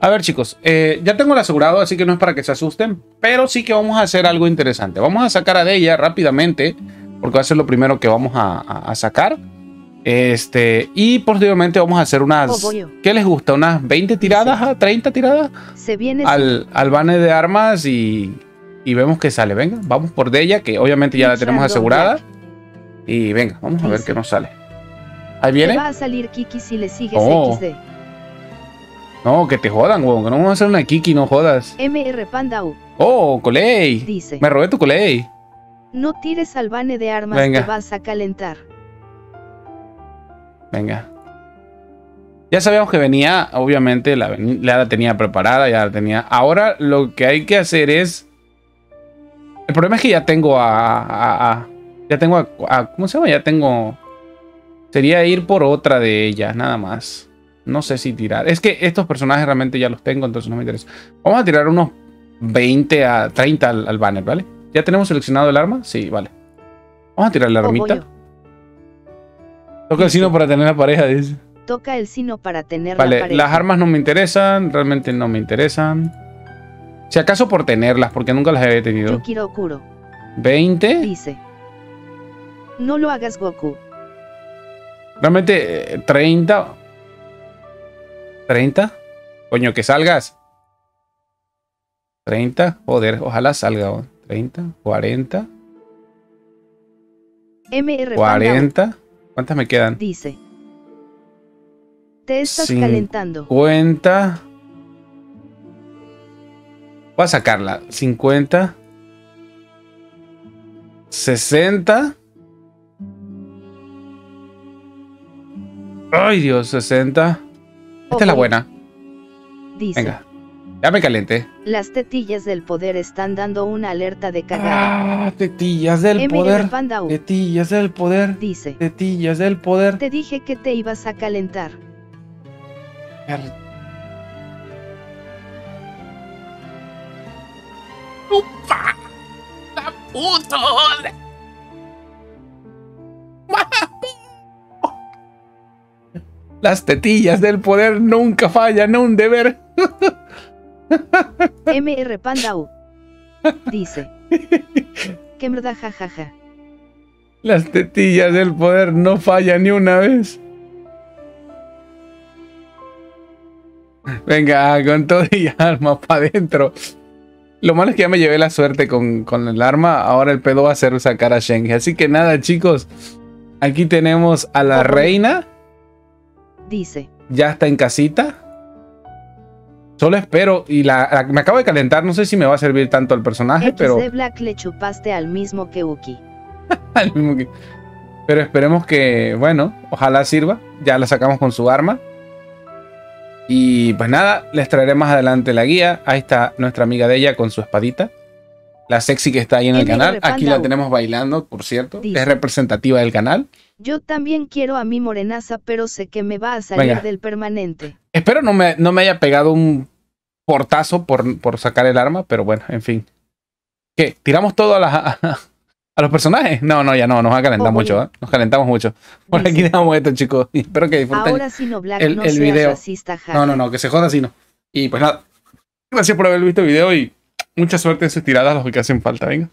A ver, chicos, eh, ya tengo el asegurado, así que no es para que se asusten, pero sí que vamos a hacer algo interesante. Vamos a sacar a Deya rápidamente, porque va a ser lo primero que vamos a, sacar. Este, y posteriormente vamos a hacer unas. Oh, ¿Qué les gusta? ¿Unas 20 tiradas a 30 tiradas? Se viene. Al, al bane de armas y, y vemos que sale. Venga, vamos por Deya, que obviamente ya la tenemos asegurada. Y venga, vamos a ver qué nos sale. Ahí viene. va a salir Kiki si le sigues oh. XD. No, que te jodan, weón. Que no vamos a hacer una Kiki, no jodas. MR Panda U. Oh, Coley. Dice. Me robé tu Coley. No tires al bane de armas Venga. que vas a calentar. Venga. Ya sabíamos que venía, obviamente, la, la tenía preparada, ya la tenía. Ahora lo que hay que hacer es. El problema es que ya tengo a. ya tengo a, ¿Cómo se llama? Ya tengo. Sería ir por otra de ellas, nada más. No sé si tirar. Es que estos personajes realmente ya los tengo, entonces no me interesa. Vamos a tirar unos 20 a 30 al, banner, ¿vale? ¿Ya tenemos seleccionado el arma? Sí, vale. Vamos a tirar la armita. Toca el sino para tener la pareja, dice. Toca el sino para tener la pareja. Vale, las armas no me interesan, realmente no me interesan. Si acaso por tenerlas, porque nunca las he tenido. Yo quiero Kuro. 20. Dice. No lo hagas Goku. Realmente 30. Eh, 30. Coño, que salgas. 30. Joder, ojalá salga. 30, 40. MR 40. ¿Cuántas me quedan? Dice. Te estás calentando. 50. Voy a sacarla. 50. 60. Ay, Dios, 60. Esta es la buena. Dice. Venga. Ya me calenté. Las tetillas del poder están dando una alerta de cagada. Ah, tetillas del poder. Tetillas del poder. Dice. Tetillas del poder. Te dije que te ibas a calentar. ¡Upa! ¡La puto! Las tetillas del poder nunca fallan un deber. MR Pandau. Dice. Qué verdad, jajaja. Las tetillas del poder no fallan ni una vez. Venga, con todo y arma para adentro. Lo malo es que ya me llevé la suerte con, con el arma. Ahora el pedo va a ser sacar a Shenji. Así que nada, chicos. Aquí tenemos a la reina dice. Ya está en casita. Solo espero y la, me acabo de calentar, no sé si me va a servir tanto el personaje, pero de Black le chupaste al mismo que Uki. al mismo que Pero esperemos que, bueno, ojalá sirva. Ya la sacamos con su arma. Y pues nada, les traeré más adelante la guía. Ahí está nuestra amiga de ella con su espadita. La sexy que está ahí en el canal. Aquí la tenemos bailando, por cierto. Es representativa del canal. Yo también quiero a mi morenaza, pero sé que me va a salir del permanente. Espero no me, no me haya pegado un portazo por, por sacar el arma, pero bueno, en fin. ¿Qué? ¿Tiramos todo a, a, los personajes? No, no, ya no, nos va a calentar mucho, ¿eh? Nos calentamos mucho. Por aquí dejamos esto, chicos. espero que disfruten Ahora sí no, Black, el, no el video. no, no, no, que se joda así no. Y pues nada. Gracias por haber visto el video y Mucha suerte en sus tiradas, los que hacen falta, venga.